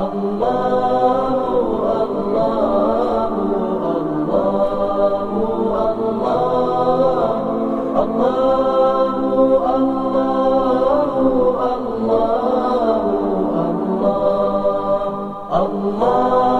الله Oh.